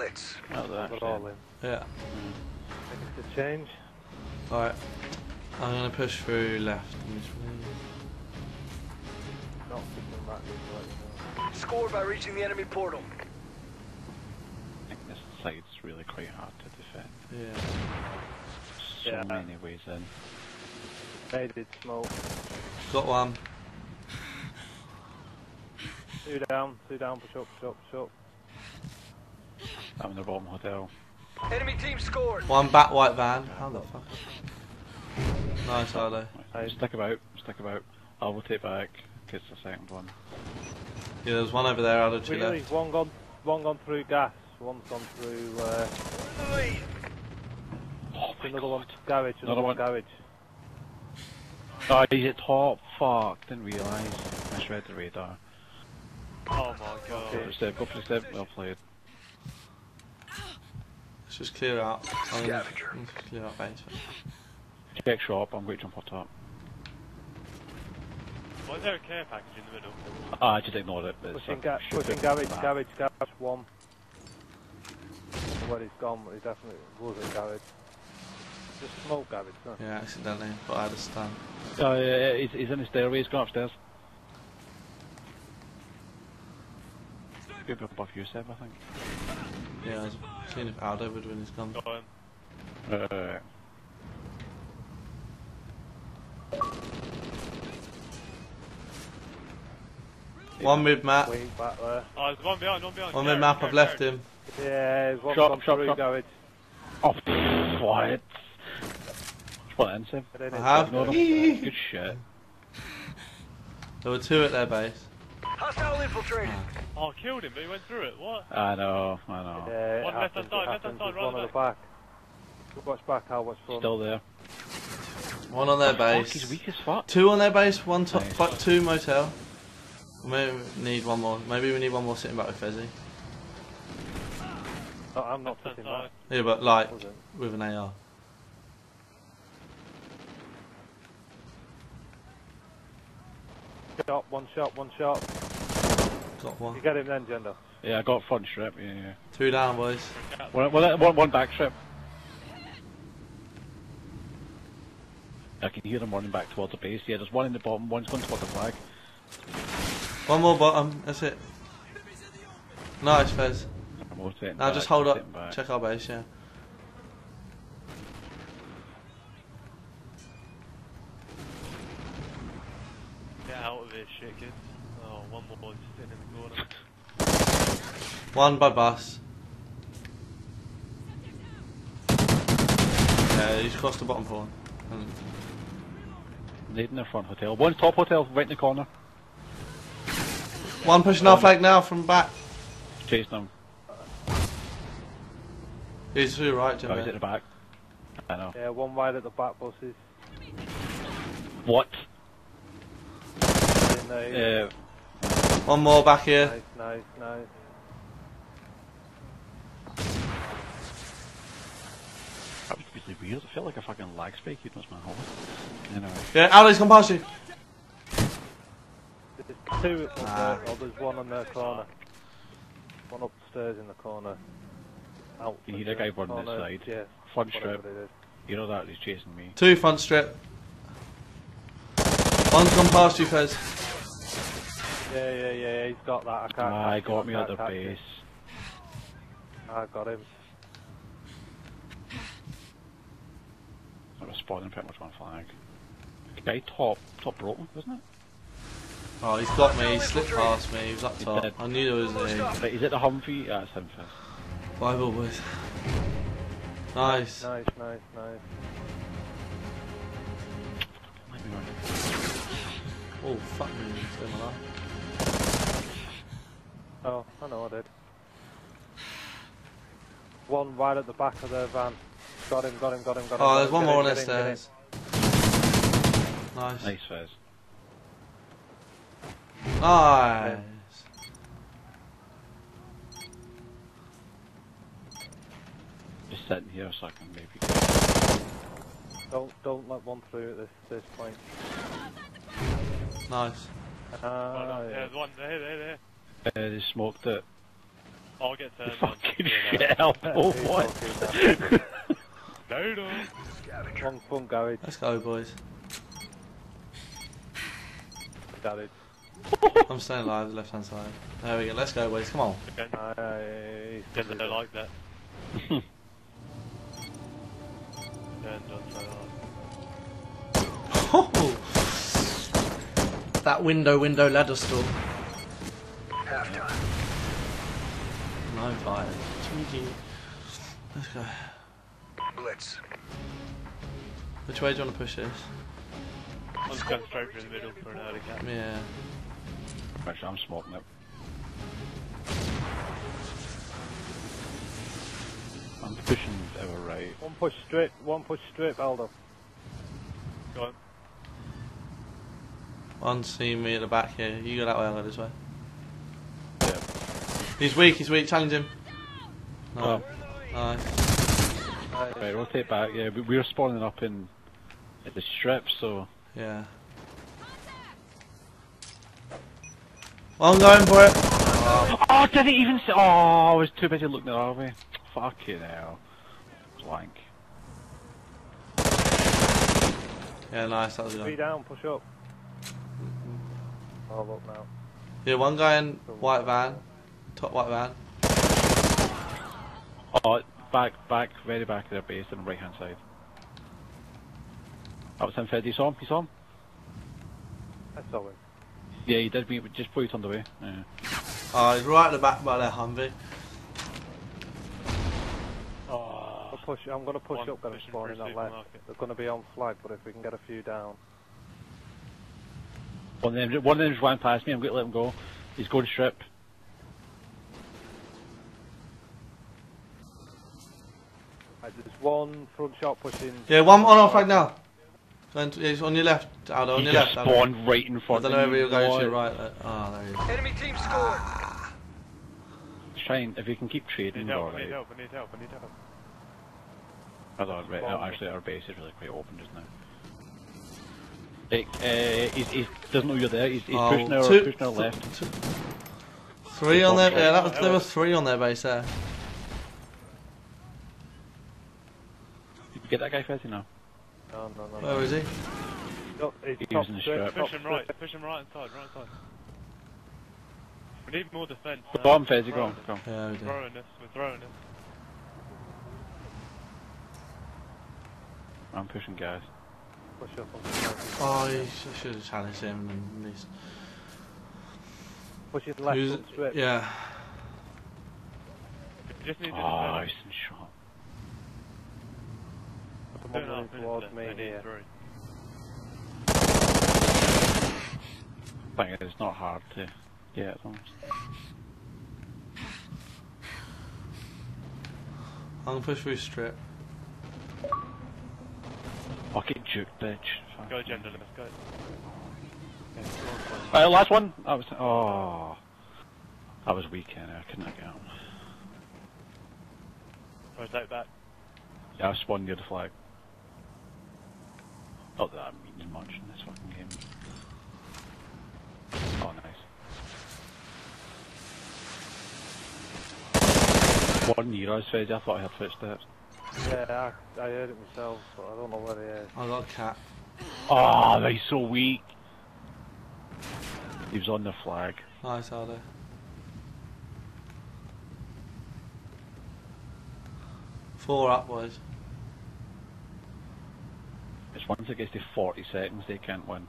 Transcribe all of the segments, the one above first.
blitz. Oh, that, We're all in. Yeah. Think it's a change. Alright. I'm gonna push through left. Not thinking that just to let you know. Score by reaching the enemy portal. I think this side's really quite hard to defend. Yeah. So Yeah. many ways in. They did smoke. Got one. Two down, two down, push up, push up, push up. I'm in the bottom hotel. Enemy team scored. One bat white van. How the fuck? Nice, Arlo. Nice. Stick about, stick about. I will take back. Gets the second one. Yeah, there's one over there, Arlo, to your Really, left. one gone, one gone through gas, one's gone through. Uh, The lead. Oh my another god. one garage, another, Another one one. garage. Oh, he's at top. Fuck. Didn't realise. Misread the radar. Oh my god. Go for the step, go for the step. Well played. Let's just clear out. I'm gonna, Scavenger. I'm clear out base. Check shop. I'm going to jump on top. Why is there a care package in the middle? Ah, I just ignored it. It's Pushing, a ga- shoot pushing it. garage, Ah. garage, garage, one. Where he's gone, he definitely was in garage. Just smoke garage, no? Yeah, accidentally, but I had a stun. Oh, yeah, yeah, he's, he's in the stairway. He's gone upstairs. Could be above you, Seb, I think. Yeah, I was seeing if Aldo would win his gun. Got him. Uh, One mid map. Way back there. Oh, there's one behind, one behind. One mid map, I've left him. Yeah, there's one Shot, shot, shot. garage. oh, pfft, what? What in, Seb? Get in, I it's have. got- Good shit. There were two at their base. Hostile infiltrated. Oh, I killed him, but he went through it. What? I know, I know. Yeah, it One left hand side, left hand side, right one at at the back. Watch back, I'll watch front. Still there. One on their Fuck, he's base. weak as fuck. Two on their base, one top, Nice. but two motel. Maybe we need one more. Maybe we need one more sitting back with Fezzy. No, I'm not sitting hand touching side. that. Yeah, but like with an AR. Shot, one shot, one shot. Got You one. get him then, Gender. Yeah, I got front strip. Yeah, yeah. Two down, boys. One, one, one, one back strip. I can hear them running back towards the base. Yeah, there's one in the bottom, one's going towards the flag. One more bottom. That's it. Nice, Fez. I'm rotating Now back, just hold up. back. Check our base, yeah. Get out of here, shit, kids. One more boy sitting in the corner. One by bus. Yeah, he's crossed the bottom for one. And Leading the front hotel. One top hotel, right in the corner. One pushing our flag now from back. Chasing them. He's to the right, Oh, he's at the back. I know. Yeah, one wide at the back buses. What? In there. Uh, One more back here. Nice, nice, nice. that was really weird. I felt like a fucking lag spike. It was my whole. Anyway. Yeah, Ali's come past you. There's two up Ah. there, or there's one on the corner. One upstairs in the corner. Out. You hear the that guy running this corner, side? Yeah. Front strip. You know that he's chasing me. Two front strip. One's gone past you, Fez. Yeah, yeah, yeah, he's got that. I can't. Ah, he got me at the catch him. base. I got him. I was spawning pretty much on flag. Guy top, top broken, wasn't it? Oh, he's got me. He slipped past me. He was up He's top. dead. I knew there was a Right, is it the Humvee? Yeah, it's him first. Bible boys. Nice. Nice, nice, nice. Let me run. Oh, fuck me. Saved my life. Oh, I know I did. One right at the back of the van. Got him, got him, got him, got him. Oh, there's one more on the get in, get in. stairs. Nice. Nice Fez. Nice. Just sitting here so I can maybe. Don't, don't let one through at this, this point. Nice. No, yeah. There's one there, there, there. Uh, they smoked it. I'll get turned on. Fucking Yeah, shit, elbow, He's what? fucking No, no. Wrong front garage, Let's go, boys. garage. I'm staying alive, the left hand side. There we go. Let's go, boys. Come on. Okay. Aye, he's Guess I still don't like that. Turned on so hard. that window, window ladder store. Halftime. No fire. GG. Let's go. Blitz. Which way do you want to push this? I'm just going straight through the middle for an early cap. Yeah. Actually, I'm smoking it. I'm pushing ever right. One push straight, one push straight, Aldo. Go on. One see me at the back here. You go that way, I'll go this way. Yeah. He's weak, he's weak. Challenge him. No. Oh. Nice. Aye. Right, rotate back. Yeah, we, we were spawning up in at the strip, so Yeah. Well, I'm going for it. Oh, oh did it even say? Oh, I was too busy looking the other way. Fucking hell. Blank. Yeah, nice. That was Three down, push up. Oh, look now. Yeah, one guy in white van. Top white van. Oh, back, back, very back of their base on the right hand side. That was him, Fed. You saw him? You saw him? I saw him. Yeah, he did. We just before he turned away. Yeah. Oh, he's right at the back by their Humvee. Oh, I'll push, I'm going to push One up, going to spawn in that left. supermarket. They're going to be on flag, but if we can get a few down. One of them, one of them just ran past me. I'm going to let him go. He's going to strip. Right, there's one front shot pushing. Yeah, one on off right now. Going to- He's on your left, Aldo. On he your just left. Aldo. spawned right in front. I front don't of know where he'll go to your right. uh, Oh, there he is. Enemy team scored. Trying, if you can keep I trading, need help, I alright. need help, I need help, I need help. I thought, right, no, actually, our base is really quite open just now. Like, uh, he's, he doesn't know you're there. He's, he's Oh, pushing our two- pushing our left. two- Three on their. Yeah, that was, there were three on their base there. Did you get that guy, Fezzy? No. No, no, no. Where is he? No, he's He top was the strap. top Push him right, push him right side, right side. We need more defence. Go now. on, Fezzy, go on, go on. Yeah, we We're do. throwing this, we're throwing this. I'm pushing guys. Push up on the flag. Oh, you sh- should have challenged him and at least. Pushing left, Who's- front straight. Yeah. We just need to Oh, ah, defend. he's in shot. Come Two on, and a half running minutes towards me here. three. Thing is, it's not hard to get them. I'm gonna push through strip. Fucking juke, bitch. Fuck. Go gender, let's go. Right, last one. I was. Oh. I was weak in I couldn't get out. Oh, Rotate back. Yeah, I spawned near the flag. Not that that means much in this fucking game. Oh, nice. One near us, Fezzy. I thought I heard footsteps. Yeah, I, I heard it myself, but I don't know where he is. I got a cat. Oh, ah, he's so weak. He was on the flag. Nice, Aldo. Four up, boys. It's once it gets to 40 seconds, they can't win.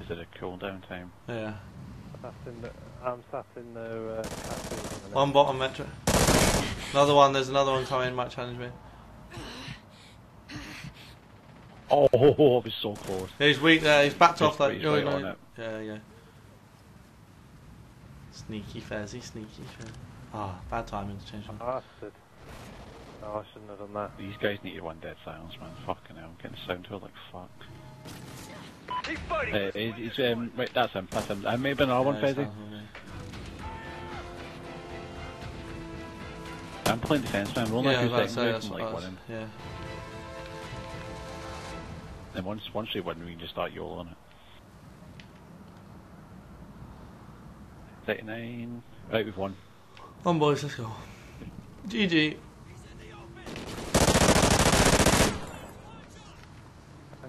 Is it a cooldown time? Yeah. Sat in the, I'm sat in the uh, the. One bottom metro. Another one, there's another one coming, might challenge me. Oh, it was so close. Yeah, he's weak there, he's backed He's- off that. he's oh, right no. on it. Yeah, yeah. Sneaky Fezzy, sneaky Fezzy. Ah, bad timing to change one. Bastard. Oh, I shouldn't have done that. These guys need to win dead silence, man. Fucking hell, I'm getting sound to it like fuck. Keep fighting. Uh, he's, he's, um, right, that's him, that's him. I may have been another one, Fezzy. sounds. I'm playing defence, man. We're only Yeah, I a was few about to seconds away from like I winning. Yeah. And once, once we win, we can just start YOLOing it. 39. Right, we've won. Come on, boys, let's go. GG.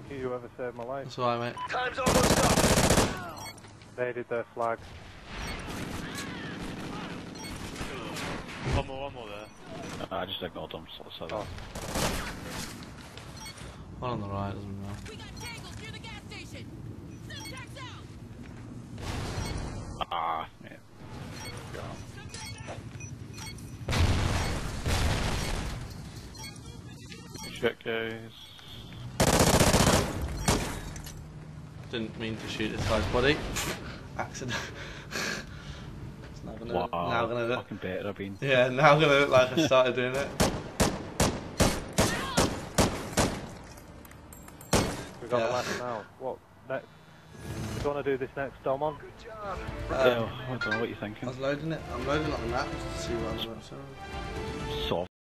Thank you, whoever saved my life. That's alright, mate. Time's almost up. They did their flag. One more, one more there. Uh, I just ignored them. So, so Oh. One on the right, doesn't matter. We got tangles near the gas station. Syntax out. Ah, yeah. Go. Shit, guys. Didn't mean to shoot this guy's body. Accident. it's now gonna, Wow. now gonna look. Fucking better I've been. Yeah, now gonna look like I started doing it. We got Yeah. the last now. What next? We're gonna do this next, Domon. Good job. Uh, yeah, I don't know what you're thinking. I was loading it. I'm loading up the map just to see what I'm doing. So.